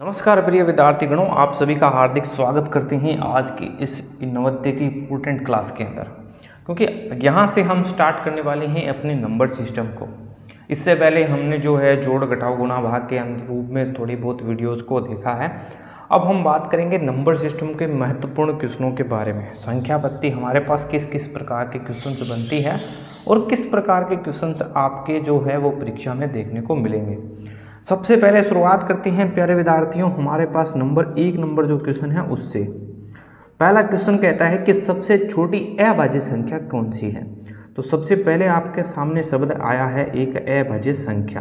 नमस्कार प्रिय विद्यार्थी गणों आप सभी का हार्दिक स्वागत करते हैं आज की इस नवद्य की इम्पोर्टेंट क्लास के अंदर। क्योंकि यहाँ से हम स्टार्ट करने वाले हैं अपने नंबर सिस्टम को। इससे पहले हमने जो है जोड़ घटाव गुणा भाग के रूप में थोड़ी बहुत वीडियोस को देखा है। अब हम बात करेंगे नंबर सिस्टम के महत्वपूर्ण क्वेश्चनों के बारे में। संख्या पत्ती हमारे पास किस किस प्रकार के क्वेश्चन बनती है और किस प्रकार के क्वेश्चन आपके जो है वो परीक्षा में देखने को मिलेंगे। सबसे पहले शुरुआत करते हैं, प्यारे विद्यार्थियों, हमारे पास नंबर एक, नंबर जो क्वेश्चन है, उससे। पहला क्वेश्चन कहता है कि सबसे छोटी अभाज्य संख्या कौन सी है? तो सबसे पहले आपके सामने शब्द आया है एक अभाज्य संख्या।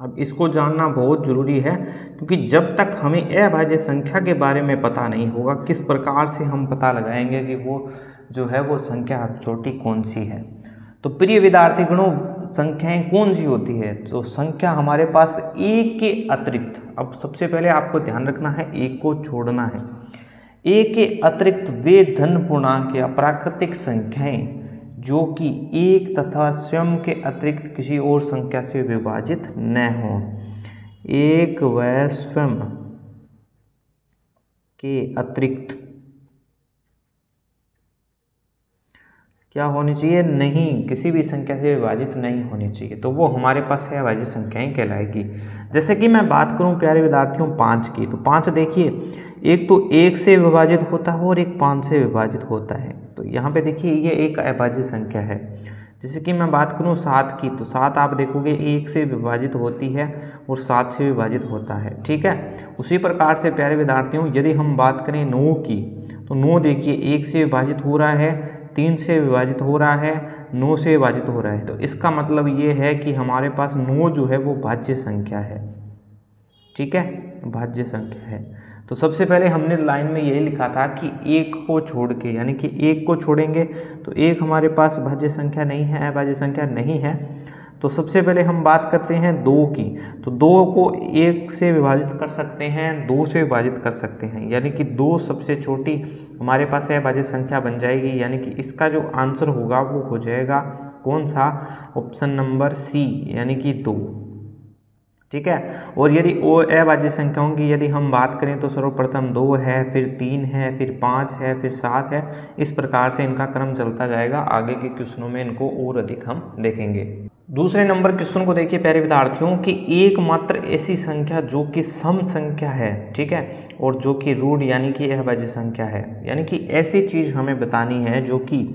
अब इसको जानना बहुत ज़रूरी है, क्योंकि जब तक हमें अभाज्य संख्या के बारे में पता नहीं होगा, किस प्रकार से हम पता लगाएँगे कि वो जो है वो संख्या छोटी कौन सी है। तो प्रिय विद्यार्थी गणों संख्याएँ कौन सी होती है? तो संख्या हमारे पास एक के अतिरिक्त, अब सबसे पहले आपको ध्यान रखना है एक को छोड़ना है। एक के अतिरिक्त वे धन पूर्णांक या प्राकृतिक संख्याएँ, जो कि एक तथा स्वयं के अतिरिक्त किसी और संख्या से विभाजित न हो। एक व स्वयं के अतिरिक्त। क्या होनी चाहिए? नहीं, किसी भी संख्या से विभाजित नहीं होनी चाहिए। तो वो हमारे पास है अभाज्य संख्याएँ कहलाएगी। जैसे कि मैं बात करूँ प्यारे विद्यार्थियों पाँच की तो पाँच देखिए, एक तो एक से विभाजित होता है और एक पाँच से विभाजित होता है। तो यहाँ पे देखिए, ये एक अभाज्य संख्या है। जैसे कि मैं बात करूँ सात की तो सात आप देखोगे, एक से विभाजित होती है और सात से विभाजित होता है। ठीक है? उसी प्रकार से प्यारे विद्यार्थियों, यदि हम बात करें नौ की तो नौ देखिए, एक से विभाजित हो रहा है तीन से विभाजित हो रहा है, नौ से विभाजित हो रहा है। तो इसका मतलब ये है कि हमारे पास नौ जो है वो भाज्य संख्या है। ठीक है? भाज्य संख्या है। तो सबसे पहले हमने लाइन में यही लिखा था कि एक को छोड़ के, यानी कि एक को छोड़ेंगे तो एक हमारे पास भाज्य संख्या नहीं है, अभाज्य संख्या नहीं है। तो सबसे पहले हम बात करते हैं दो की। तो दो को एक से विभाजित कर सकते हैं, दो से विभाजित कर सकते हैं। यानी कि दो सबसे छोटी हमारे पास अभाजित संख्या बन जाएगी। यानी कि इसका जो आंसर होगा वो हो जाएगा कौन सा? ऑप्शन नंबर सी, यानी कि दो। ठीक है? और यदि ओ अभाज्य संख्याओं की यदि हम बात करें तो सर्वप्रथम दो है, फिर तीन है, फिर पाँच है, फिर सात है, इस प्रकार से इनका क्रम चलता जाएगा। आगे के क्वेश्चनों में इनको और अधिक हम देखेंगे। दूसरे नंबर क्वेश्चन को देखिए प्यारे विद्यार्थियों, की एकमात्र ऐसी संख्या जो कि सम संख्या है, ठीक है? और जो कि रूढ़ यानी कि अभाज्य संख्या है। यानी कि ऐसी चीज़ हमें बतानी है जो कि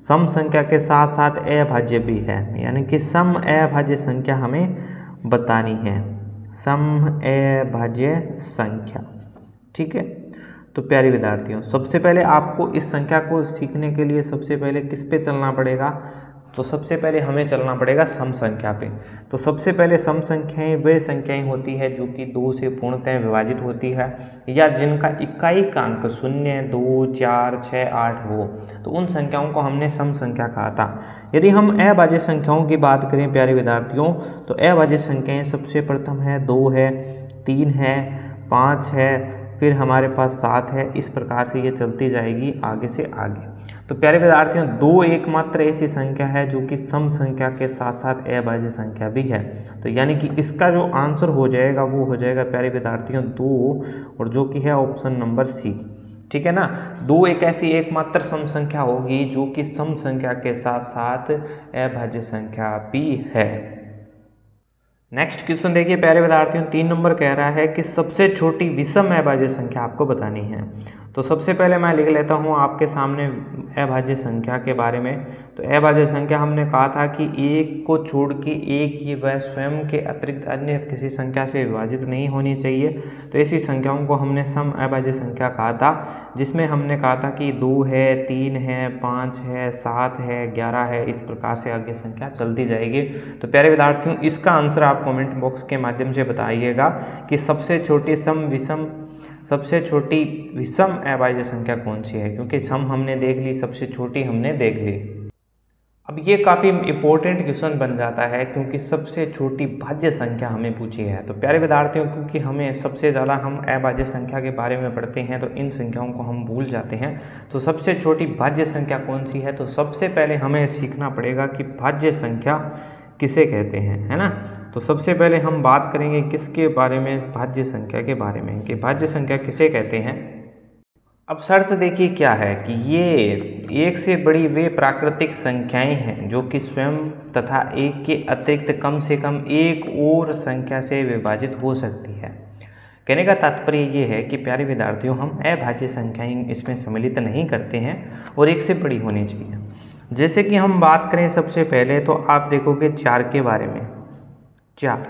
सम संख्या के साथ साथ अभाज्य भी है। यानी कि सम अभाज्य संख्या हमें बतानी है। सम ए भाज्य संख्या। ठीक है? तो प्यारे विद्यार्थियों, सबसे पहले आपको इस संख्या को सीखने के लिए सबसे पहले किस पे चलना पड़ेगा? तो सबसे पहले हमें चलना पड़ेगा सम संख्या पे। तो सबसे पहले सम संख्याएँ वे संख्याएँ होती है जो कि दो से पूर्णतः विभाजित होती है, या जिनका इकाई का अंक शून्य, दो, चार छः आठ हो। तो उन संख्याओं को हमने सम संख्या कहा था। यदि हम अभाज्य संख्याओं की बात करें, प्यारे विद्यार्थियों तो अभाज्य संख्याएँ सबसे प्रथम है, दो है, तीन है, पाँच है फिर हमारे पास सात है, इस प्रकार से ये चलती जाएगी आगे से आगे। तो प्यारे विद्यार्थियों, दो एकमात्र ऐसी संख्या है जो कि सम संख्या के साथ साथ अभाज्य संख्या भी है। तो यानी कि इसका जो आंसर हो जाएगा, वो हो जाएगा प्यारे विद्यार्थियों, दो, और जो कि है ऑप्शन नंबर सी। ठीक है ना? दो एक ऐसी एकमात्र सम संख्या होगी जो कि सम संख्या के साथ साथ अभाज्य संख्या भी है। नेक्स्ट क्वेश्चन देखिए, प्यारे विद्यार्थियों तीन नंबर कह रहा है कि सबसे छोटी विषम अभाज्य संख्या, आपको बतानी है। तो सबसे पहले मैं लिख लेता हूँ आपके सामने अभाज्य संख्या के बारे में। तो अभाज्य संख्या हमने कहा था कि एक को छोड़ के एक ही वह स्वयं के अतिरिक्त अन्य किसी संख्या से विभाजित नहीं होनी चाहिए। तो ऐसी संख्याओं को हमने सम अभाज्य संख्या कहा था, जिसमें हमने कहा था कि दो है, तीन है, पाँच है, सात है, ग्यारह है, इस प्रकार से आगे संख्या चलती जाएगी। तो प्यारे विद्यार्थियों, इसका आंसर आप कॉमेंट बॉक्स के माध्यम से बताइएगा कि सबसे छोटी सम विषम सबसे छोटी विषम अभाज्य संख्या कौन सी है? क्योंकि सम हमने देख ली, सबसे छोटी हमने देख ली। अब ये काफ़ी इंपॉर्टेंट क्वेश्चन बन जाता है, क्योंकि सबसे छोटी भाज्य संख्या हमें पूछी है। तो प्यारे विद्यार्थियों, क्योंकि हमें सबसे ज़्यादा हम अभाज्य संख्या के बारे में पढ़ते हैं तो इन संख्याओं को हम भूल जाते हैं। तो सबसे छोटी भाज्य संख्या कौन सी है? तो सबसे पहले हमें सीखना पड़ेगा कि भाज्य संख्या किसे कहते हैं, है ना? तो सबसे पहले हम बात करेंगे किसके बारे में, भाज्य संख्या के बारे में, कि भाज्य संख्या किसे कहते हैं? अब शर्त देखिए क्या है कि ये एक से बड़ी वे प्राकृतिक संख्याएँ हैं, जो कि स्वयं तथा एक के अतिरिक्त कम से कम एक और संख्या से विभाजित हो सकती है। कहने का तात्पर्य ये है कि प्यारे विद्यार्थियों, हम अभाज्य संख्याएँ इसमें सम्मिलित नहीं करते हैं और एक से बड़ी होनी चाहिए। जैसे कि हम बात करें सबसे पहले तो आप देखोगे चार के बारे में। चार।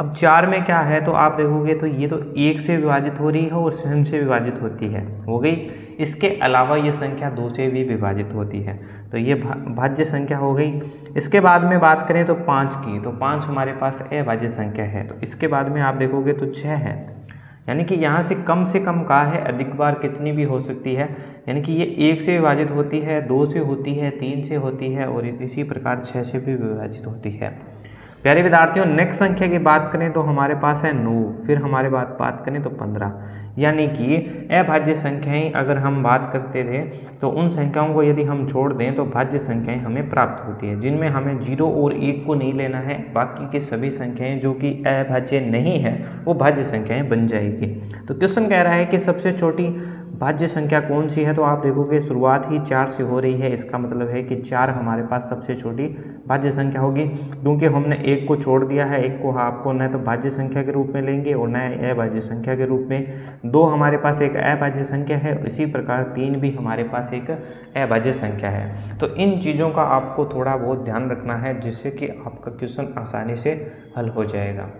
अब चार में क्या है तो आप देखोगे तो ये तो एक से विभाजित हो रही है और स्वयं से विभाजित होती है। हो गई? इसके अलावा ये संख्या दो से भी विभाजित होती है। तो ये भाज्य संख्या हो गई। इसके बाद में बात करें तो पाँच की। तो पाँच हमारे पास अभाज्य संख्या है। तो इसके बाद में आप देखोगे तो छः है। यानी कि यहाँ से कम से कम का है, अधिक बार कितनी भी हो सकती है। यानी कि ये एक से विभाजित होती है, दो से होती है, तीन से होती है और इसी प्रकार छः से भी विभाजित होती है। प्यारे विद्यार्थियों नेक्स्ट संख्या की बात करें तो हमारे पास है नौ, फिर हमारे बात बात करें तो पंद्रह। यानी कि अभाज्य संख्याएँ अगर हम बात करते थे तो उन संख्याओं को यदि हम छोड़ दें तो भाज्य संख्याएँ हमें प्राप्त होती है, जिनमें हमें ज़ीरो और एक को नहीं लेना है, बाकी की सभी संख्याएँ जो कि अभाज्य नहीं है, वो भाज्य संख्याएँ बन जाएगी। तो क्वेश्चन कह रहा है कि सबसे छोटी भाज्य संख्या कौन सी है? तो आप देखोगे शुरुआत ही चार से हो रही है। इसका मतलब है कि चार हमारे पास सबसे छोटी भाज्य संख्या होगी। क्योंकि हमने एक को छोड़ दिया है, एक को आपको न तो भाज्य संख्या के रूप में लेंगे और न अभाज्य संख्या के रूप में। दो हमारे पास एक अभाज्य संख्या है, इसी प्रकार तीन भी हमारे पास एक अभाज्य संख्या है। तो इन चीज़ों का आपको थोड़ा बहुत ध्यान रखना है, जिससे कि आपका क्वेश्चन आसानी से हल हो जाएगा।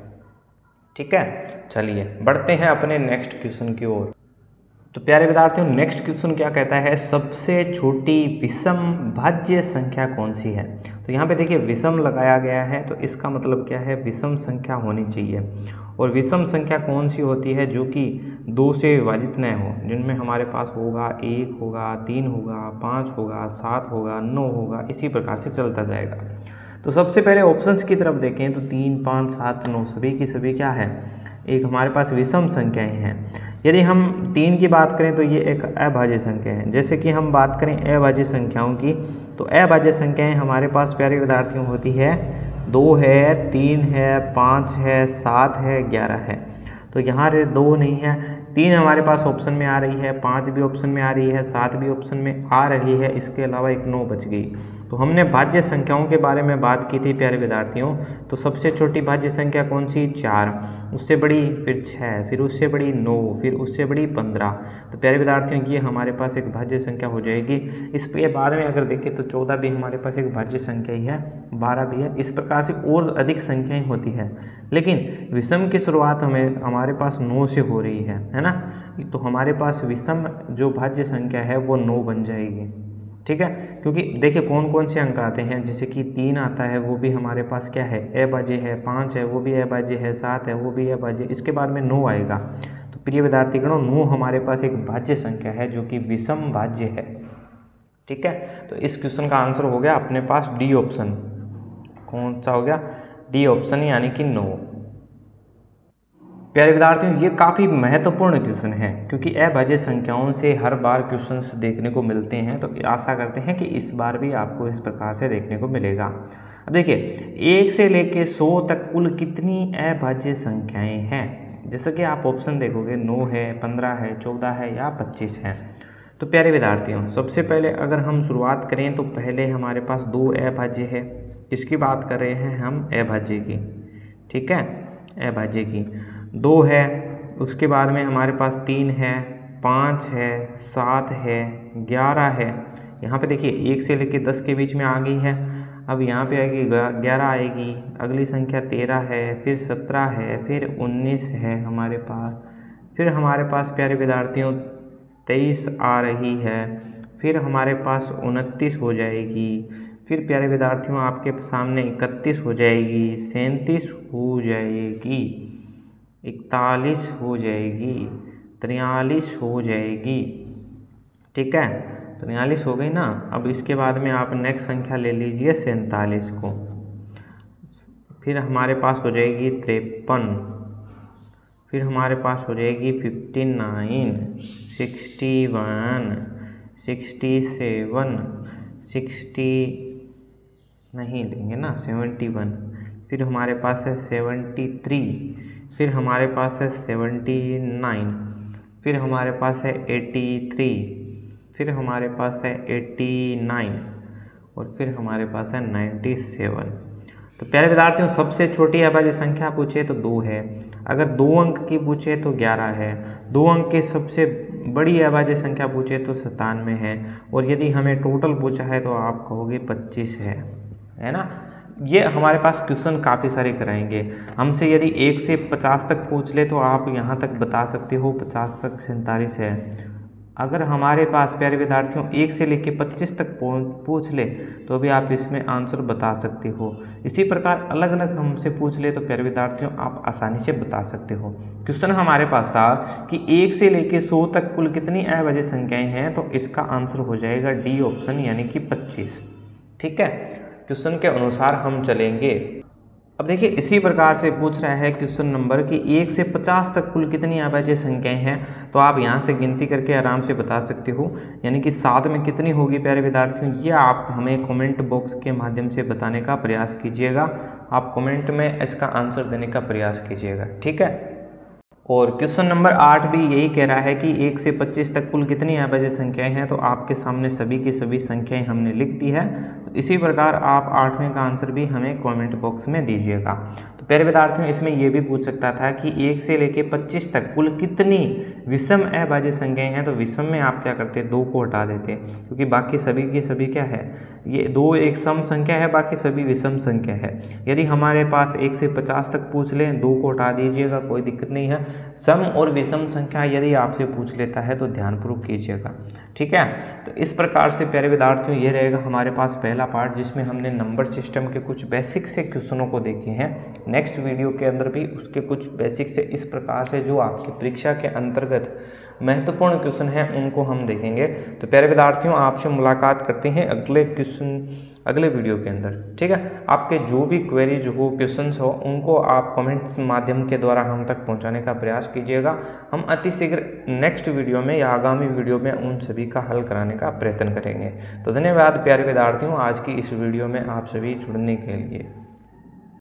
ठीक है? चलिए, बढ़ते हैं अपने नेक्स्ट क्वेश्चन की ओर। तो प्यारे विद्यार्थियों नेक्स्ट क्वेश्चन क्या कहता है? सबसे छोटी विषम भाज्य संख्या कौन सी है? तो यहाँ पे देखिए, विषम लगाया गया है तो इसका मतलब क्या है? विषम संख्या होनी चाहिए। और विषम संख्या कौन सी होती है? जो कि दो से विभाजित न हो। जिनमें हमारे पास होगा एक, होगा तीन, होगा पाँच, होगा सात, होगा नौ, होगा, इसी प्रकार से चलता जाएगा। तो सबसे पहले ऑप्शंस की तरफ़ देखें तो तीन, पाँच, सात, नौ, सभी की सभी क्या है? एक हमारे पास विषम संख्याएँ हैं। यदि हम तीन की बात करें तो ये एक अभाज्य संख्या है। जैसे कि हम बात करें अभाज्य संख्याओं की तो अभाज्य संख्याएँ हमारे पास प्यारे विद्यार्थियों होती है। दो है, तीन है, पाँच है, सात है, ग्यारह है। तो यहाँ दो नहीं है। तीन हमारे पास ऑप्शन में आ रही है, पाँच भी ऑप्शन में आ रही है, सात भी ऑप्शन में आ रही है, इसके अलावा एक नौ बच गई। तो हमने भाज्य संख्याओं के बारे में बात की थी, प्यारे विद्यार्थियों। तो सबसे छोटी भाज्य संख्या कौन सी? चार। उससे बड़ी फिर छः फिर उससे बड़ी नौ, फिर उससे बड़ी पंद्रह। तो प्यारे विद्यार्थियों, ये हमारे पास एक भाज्य संख्या हो जाएगी। इसके बाद में अगर देखें तो चौदह भी हमारे पास एक भाज्य संख्या ही है, बारह भी है। इस प्रकार से और अधिक संख्याएँ होती है। लेकिन विषम की शुरुआत हमें हमारे पास नौ से हो रही है है ना? तो हमारे पास विषम जो भाज्य संख्या है, वो नौ बन जाएगी। ठीक है? क्योंकि देखिए कौन कौन से अंक आते हैं? जैसे कि तीन आता है, वो भी हमारे पास क्या है? ए बाजे है, पाँच है, वो भी ए बाजे है, सात है, वो भी ए बाजे इसके बाद में नौ आएगा। तो प्रिय विद्यार्थी गणों नौ हमारे पास एक भाज्य संख्या है, जो कि विषम भाज्य है। ठीक है? तो इस क्वेश्चन का आंसर हो गया अपने पास डी ऑप्शन कौन सा हो गया? डी ऑप्शन यानी कि नौ। प्यारे विद्यार्थियों, ये काफ़ी महत्वपूर्ण क्वेश्चन है, क्योंकि अभाज्य संख्याओं से हर बार क्वेश्चंस देखने को मिलते हैं तो आशा करते हैं कि इस बार भी आपको इस प्रकार से देखने को मिलेगा। अब देखिए, एक से लेके सौ तक कुल कितनी अभाज्य संख्याएँ हैं? जैसे कि आप ऑप्शन देखोगे, नौ है, पंद्रह है, चौदह है या पच्चीस है। तो प्यारे विद्यार्थियों, सबसे पहले अगर हम शुरुआत करें तो पहले हमारे पास दो अभाज्य है। किसकी बात कर रहे हैं हम? अभाज्य की। ठीक है? अभाज्य की। दो है, उसके बाद में हमारे पास तीन है, पाँच है, सात है, ग्यारह है। यहाँ पे देखिए, एक से लेकर दस के बीच में आ गई है। अब यहाँ पे आएगी ग्यारह आएगी, अगली संख्या तेरह है, फिर सत्रह है, फिर उन्नीस है हमारे पास। फिर हमारे पास, प्यारे विद्यार्थियों, तेईस आ रही है। फिर हमारे पास उनतीस हो जाएगी। फिर प्यारे विद्यार्थियों, आपके सामने इकतीस हो जाएगी, सैंतीस हो जाएगी। इकतालीस हो जाएगी तिरयालीस हो जाएगी। ठीक है? तिरयालीस हो गई ना? अब इसके बाद में आप नेक्स्ट संख्या ले लीजिए सैंतालीस को। फिर हमारे पास हो जाएगी तिरपन। फिर हमारे पास हो जाएगी fifty nine, sixty one, sixty seven, sixty नहीं लेंगे ना, सेवेंटी वन। फिर हमारे पास है सेवेंटी थ्री फिर हमारे पास है सेवेंटी नाइन फिर हमारे पास है एट्टी थ्री फिर हमारे पास है एट्टी नाइन और फिर हमारे पास है नाइन्टी सेवन। तो प्यारे विद्यार्थियों सबसे छोटी अभाज्य संख्या पूछे तो दो है। अगर दो अंक की पूछे तो ग्यारह है। दो अंक की सबसे बड़ी अभाज्य संख्या पूछे तो सतानवे है। और यदि हमें टोटल पूछा है तो आप कहोगे पच्चीस है। है ना? ये हमारे पास क्वेश्चन काफ़ी सारे कराएँगे। हमसे यदि एक से पचास तक पूछ ले तो आप यहाँ तक बता सकते हो, पचास तक सैंतालीस है। अगर हमारे पास प्यारे विद्यार्थियों एक से लेकर पच्चीस तक पूछ ले तो भी आप इसमें आंसर बता सकते हो। इसी प्रकार अलग अलग हमसे पूछ ले तो प्यारे विद्यार्थियों आप आसानी से बता सकते हो। क्वेश्चन हमारे पास था कि एक से लेकर सौ तक कुल कितनी अवजय संख्याएँ हैं? तो इसका आंसर हो जाएगा डी ऑप्शन यानी कि पच्चीस। ठीक है? क्वेश्चन के अनुसार हम चलेंगे। अब देखिए, इसी प्रकार से पूछ रहा है क्वेश्चन नंबर कि एक से पचास तक कुल कितनी अवैध संख्याएँ हैं? तो आप यहाँ से गिनती करके आराम से बता सकते हो, यानी कि सात में कितनी होगी प्यारे विद्यार्थियों? ये आप हमें कमेंट बॉक्स के माध्यम से बताने का प्रयास कीजिएगा। आप कमेंट में इसका आंसर देने का प्रयास कीजिएगा, ठीक है? और क्वेश्चन नंबर आठ भी यही कह रहा है कि एक से पच्चीस तक कुल कितनी अवैध संख्याएँ हैं? तो आपके सामने सभी की सभी संख्याएँ हमने लिख दी है। तो इसी प्रकार आप आठवें का आंसर भी हमें कमेंट बॉक्स में दीजिएगा। प्यारे विद्यार्थियों, इसमें यह भी पूछ सकता था कि एक से लेके पच्चीस तक कुल कितनी विषम अभाज्य संख्याएँ हैं तो विषम में आप क्या करते दो को हटा देते क्योंकि बाकी सभी की सभी क्या है? ये दो एक सम संख्या है, बाकी सभी विषम संख्या है। यदि हमारे पास एक से पचास तक पूछ लें, दो को हटा दीजिएगा, कोई दिक्कत नहीं है। सम और विषम संख्या यदि आपसे पूछ लेता है तो ध्यानपूर्वक कीजिएगा। ठीक है? तो इस प्रकार से प्यारे विद्यार्थियों, ये रहेगा हमारे पास पहला पार्ट जिसमें हमने नंबर सिस्टम के कुछ बेसिक से क्वेश्चनों को देखे हैं। नेक्स्ट वीडियो के अंदर भी उसके कुछ बेसिक से इस प्रकार से जो आपकी परीक्षा के अंतर्गत महत्वपूर्ण क्वेश्चन हैं, उनको हम देखेंगे। तो प्यारे विद्यार्थियों, आपसे मुलाकात करते हैं अगले क्वेश्चन अगले वीडियो के अंदर। ठीक है? आपके जो भी क्वेरीज हो क्वेश्चंस हो, उनको आप कमेंट्स माध्यम के द्वारा हम तक पहुँचाने का प्रयास कीजिएगा। हम अति शीघ्र नेक्स्ट वीडियो में या आगामी वीडियो में उन सभी का हल कराने का प्रयत्न करेंगे। तो धन्यवाद प्यारे विद्यार्थियों, आज की इस वीडियो में आप सभी जुड़ने के लिए।